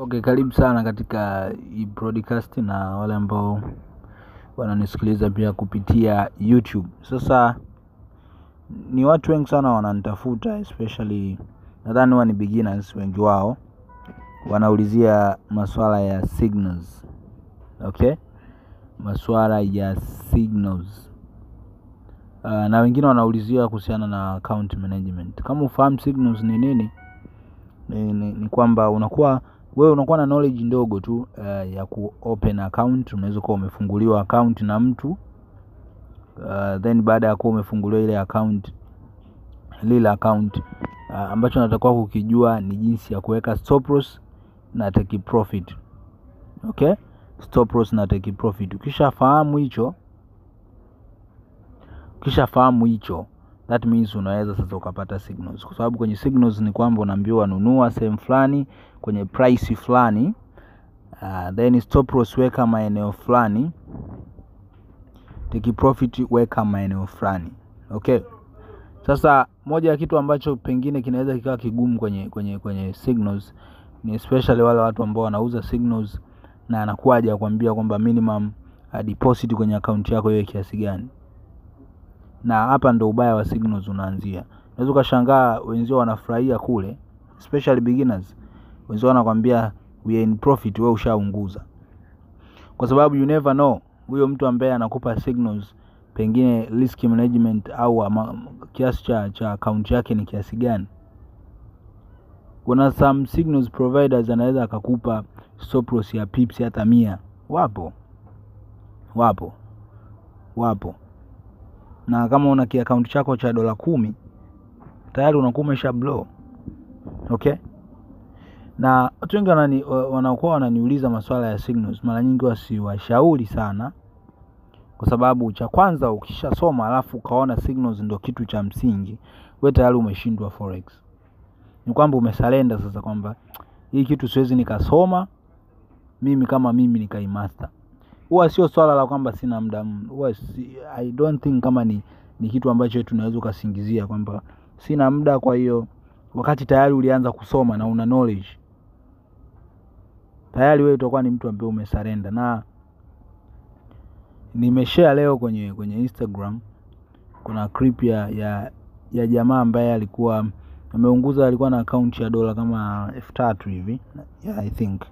Okay, karibu sana katika hii broadcast na wale ambao wananisikiliza pia kupitia YouTube. Sasa ni watu wengi sana wananitafuta especially nadhani huwa ni beginners wengi wao wanaulizia masuala ya signals. Okay? Masuala ya signals. Uh, na wengine wanaulizia kuhusiana na account management. Kama ufahamu signals ni nini? Ni, ni, ni kwamba unakuwa wewe unakuwa na knowledge ndogo tu uh, ya ku open account. Unaweza kuwa umefunguliwa account na mtu uh, then baada ya kuwa umefunguliwa ile account lile account uh, ambacho natakiwa kukijua ni jinsi ya kuweka stop loss na take profit. Okay, stop loss na take profit. Ukishafahamu hicho, ukishafahamu hicho that means unaweza sasa ukapata signals, kwa sababu kwenye signals ni kwamba unaambiwa nunua sehemu fulani kwenye price fulani uh, then stop loss weka maeneo fulani, take profit weka maeneo fulani. Okay, sasa moja ya kitu ambacho pengine kinaweza kikawa kigumu kwenye kwenye kwenye signals ni especially wale watu ambao wanauza signals na anakuwa hajakwambia kwamba minimum uh, deposit kwenye akaunti yako iwe kiasi gani na hapa ndo ubaya wa signals unaanzia. Unaweza ukashangaa wenzio wanafurahia kule, especially beginners, wenzio wanakwambia we are in profit, wewe ushaunguza, kwa sababu you never know huyo mtu ambaye anakupa signals pengine risk management au ama, kiasi cha cha account yake ni kiasi gani. Kuna some signals providers anaweza akakupa stop loss ya pips hata mia. Wapo, wapo, wapo na kama una kiakaunti chako cha dola kumi tayari unakuwa umesha blow. Okay, na watu wengi wanani, wanakuwa wananiuliza maswala ya signals, mara nyingi wasiwashauri sana, kwa sababu cha kwanza ukishasoma alafu ukaona signals ndio kitu cha msingi, we tayari umeshindwa forex. Ni kwamba umesalenda sasa, kwamba hii kitu siwezi nikasoma mimi kama mimi nikaimaster huwa sio swala la kwamba sina muda. Huwa si, I don't think kama ni, ni kitu ambacho tunaweza ukasingizia kwamba sina muda. Kwa hiyo wakati tayari ulianza kusoma na una knowledge tayari, wewe utakuwa ni mtu ambaye umesarenda. Na nimeshare leo kwenye kwenye Instagram kuna clip ya ya, ya jamaa ambaye alikuwa ameunguza, alikuwa na akaunti ya dola kama elfu tatu hivi yeah, I think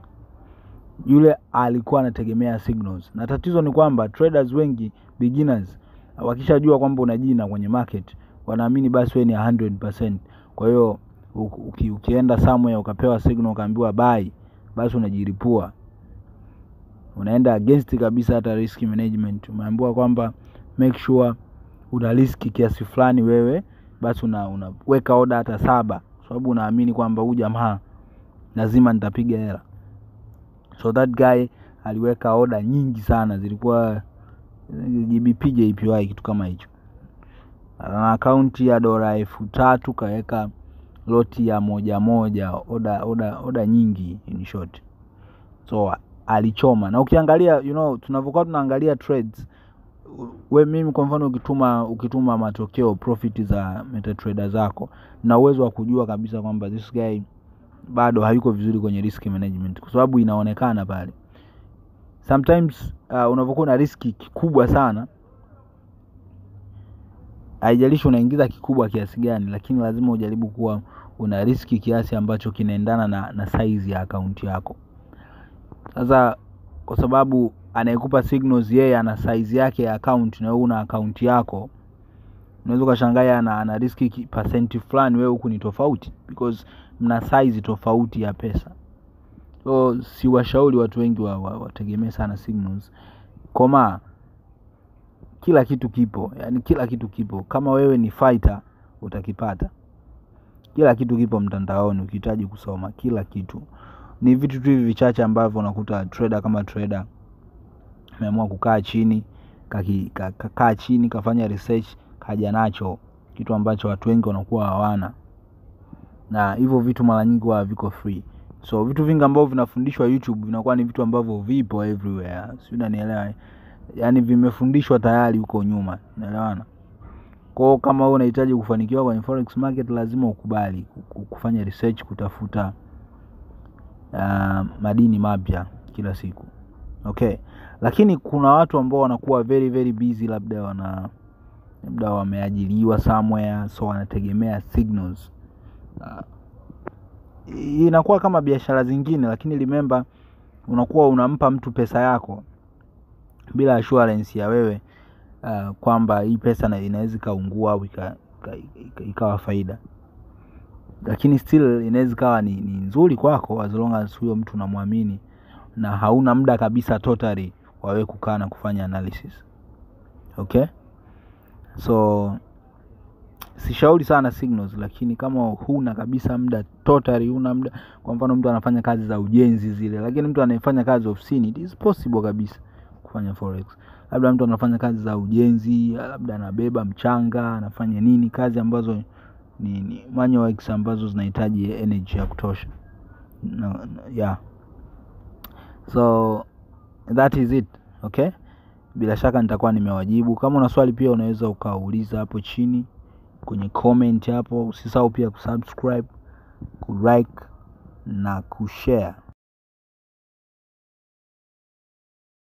yule alikuwa anategemea signals, na tatizo ni kwamba traders wengi beginners wakishajua kwamba una jina kwenye market wanaamini basi wewe ni 100%. Kwa hiyo uki, ukienda somewhere ukapewa signal ukaambiwa buy, basi unajiripua, unaenda against kabisa hata risk management. Umeambiwa kwamba make sure una risk kiasi fulani wewe, basi una unaweka order hata saba, sababu unaamini kwamba huyu jamaa lazima nitapiga hela. So that guy aliweka oda nyingi sana, zilikuwa GBP JPY kitu kama hicho, na akaunti ya dola elfu tatu kaweka loti ya moja moja, oda oda oda nyingi in short. So alichoma, na ukiangalia you know, tunavyokuwa tunaangalia trades, we mimi kwa mfano, ukituma ukituma matokeo profit za MetaTrader zako, na uwezo wa kujua kabisa kwamba this guy bado hayuko vizuri kwenye risk management, kwa sababu inaonekana pale sometimes. Uh, unapokuwa na riski kikubwa sana, haijalishi unaingiza kikubwa kiasi gani, lakini lazima ujaribu kuwa una riski kiasi ambacho kinaendana na, na size ya akaunti yako. Sasa kwa sababu anayekupa signals yeye ana size yake ya account na wewe una akaunti yako, unaweza ukashangaa ana, ana riski percent fulani, wewe huku ni tofauti because mna size tofauti ya pesa. So siwashauri watu wengi wategemee wa, wa sana signals. Koma, kila kitu kipo, yani kila kitu kipo. Kama wewe ni fighter utakipata, kila kitu kipo mtandaoni. Ukihitaji kusoma kila kitu, ni vitu tu hivi vichache ambavyo unakuta trader kama trader ameamua kukaa chini kakaa kaka chini kafanya research kaja nacho kitu ambacho watu wengi wanakuwa hawana na hivyo vitu mara nyingi huwa viko free. So vitu vingi ambavyo vinafundishwa YouTube vinakuwa ni vitu ambavyo vipo everywhere, si unanielewa? Yani vimefundishwa tayari huko nyuma, unaelewana? Kwa kama wewe unahitaji kufanikiwa kwenye forex market, lazima ukubali kufanya research, kutafuta uh, madini mapya kila siku okay lakini kuna watu ambao wanakuwa very very busy labda wana labda wameajiriwa somewhere so wanategemea signals. Uh, inakuwa kama biashara zingine lakini remember unakuwa unampa mtu pesa yako bila assurance ya wewe uh, kwamba hii pesa na- inaweza ikaungua au ika- ika- ika- ikawa faida. Lakini still inaweza ikawa ni, ni nzuri kwako as long as huyo mtu unamwamini na hauna muda kabisa totally wawe kukaa na kufanya analysis. Okay so sishauri sana signals lakini kama huna kabisa muda totally huna muda kwa mfano mtu anafanya kazi za ujenzi zile lakini mtu anayefanya kazi ofisini it is possible kabisa kufanya forex. Labda mtu anafanya kazi za ujenzi labda anabeba mchanga anafanya nini kazi ambazo ni, ni manual ambazo zinahitaji energy ya kutosha. No, no, yeah. So that is it okay bila shaka nitakuwa nimewajibu. Kama una swali pia unaweza ukauliza hapo chini kwenye comment hapo. Usisahau pia kusubscribe kulike na kushare